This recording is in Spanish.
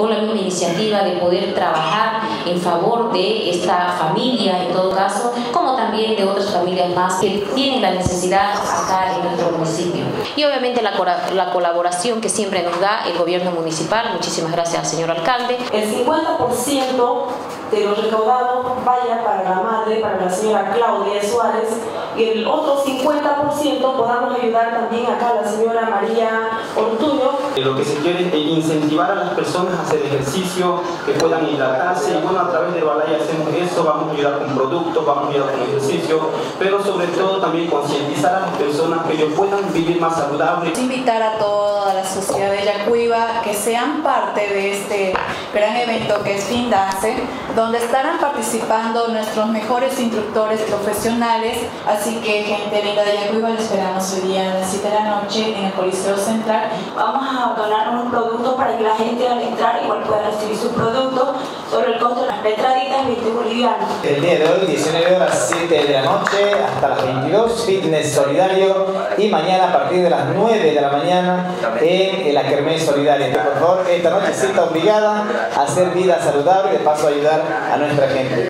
con la misma iniciativa de poder trabajar en favor de esta familia en todo caso, como también de otras familias más que tienen la necesidad acá en nuestro municipio. Y obviamente la, la colaboración que siempre nos da el gobierno municipal. Muchísimas gracias, señor alcalde. El 50% de los recaudados vaya para la para la señora Claudia Suárez, y el otro 50% podamos ayudar también acá a la señora María Ortuño. Lo que se quiere es incentivar a las personas a hacer ejercicio, que puedan hidratarse, y bueno, a través de Balay hacemos eso, vamos a ayudar con productos, vamos a ayudar con ejercicio, pero sobre todo también concientizar a las personas que ellos puedan vivir más saludables. Invitar a toda la sociedad de Que sean parte de este gran evento que es FinDance, donde estarán participando nuestros mejores instructores profesionales, así que gente linda de Yacuiba, les esperamos hoy día a las 7 de la noche en el Coliseo Central. Vamos a donar unos productos para que la gente al entrar igual pueda recibir sus productos sobre entraditas 20 bolivianos. El día de hoy, 19 horas 7 de la noche hasta las 22, fitness solidario y mañana a partir de las 9 de la mañana en la Kermés Solidaria. Por favor, esta noche sienta obligada a hacer vida saludable de paso ayudar a nuestra gente.